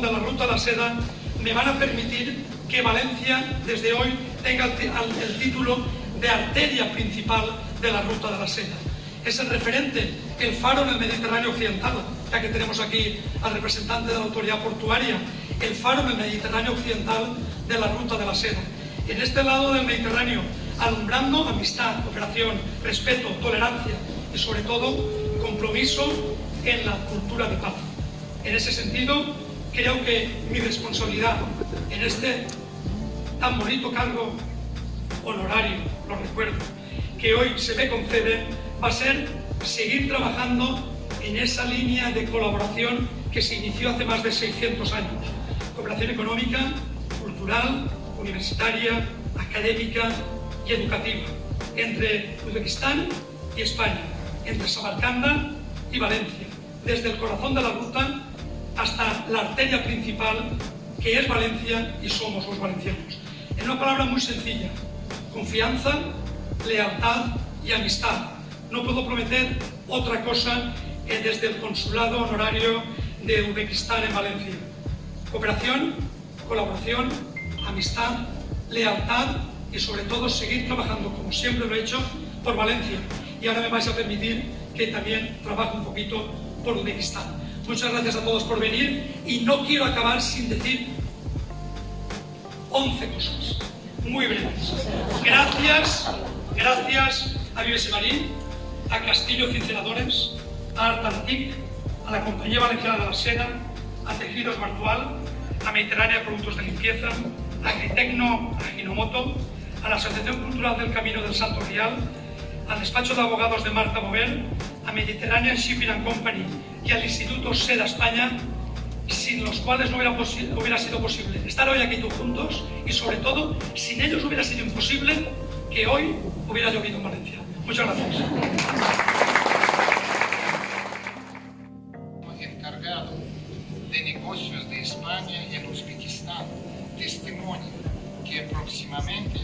de la Ruta de la Seda, me van a permitir que Valencia desde hoy tenga el, el título de arteria principal de la Ruta de la Seda. Es el referente, el faro en el Mediterráneo Occidental, ya que tenemos aquí al representante de la autoridad portuaria, el faro en el Mediterráneo Occidental de la Ruta de la Seda. En este lado del Mediterráneo, alumbrando amistad, cooperación, respeto, tolerancia y sobre todo compromiso en la cultura de paz. En ese sentido, creo que mi responsabilidad en este tan bonito cargo honorario, lo recuerdo, que hoy se me concede, va a ser seguir trabajando en esa línea de colaboración que se inició hace más de 600 años. Cooperación económica, cultural, universitaria, académica y educativa entre Uzbekistán y España, entre Samarcanda y Valencia, desde el corazón de la ruta hasta la arteria principal que es Valencia y somos los valencianos. En una palabra muy sencilla, confianza, lealtad y amistad. No puedo prometer otra cosa que desde el consulado honorario de Uzbekistán en Valencia. Cooperación, colaboración, amistad, lealtad y sobre todo seguir trabajando como siempre lo he hecho por Valencia. Y ahora me vais a permitir que también trabaje un poquito por Uzbekistán. Muchas gracias a todos por venir y no quiero acabar sin decir 11 cosas muy breves. Gracias, gracias a Vives Marín, a Castillo Cinceladores, a Artantic, a la Compañía Valenciana de la Seda, a Tejidos Martual, a Mediterránea Productos de Limpieza, a Agritecno Aginomoto, a la Asociación Cultural del Camino del Santo Real, al despacho de abogados de Marta Mover, a Mediterránea Shipping and Company y al Instituto SEDA España, sin los cuales no hubiera, hubiera, sido posible estar hoy aquí juntos y sobre todo, sin ellos hubiera sido imposible que hoy hubiera llovido en Valencia. Muchas gracias. encargado de negocios de España en Uzbekistán testimonio que próximamente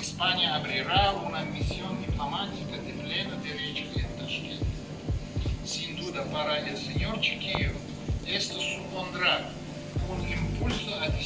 España abrirá una misión diplomática de pleno derecho en Tashkent. года морали сеньорчики, esto es un contrato, un impulso adicional